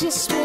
just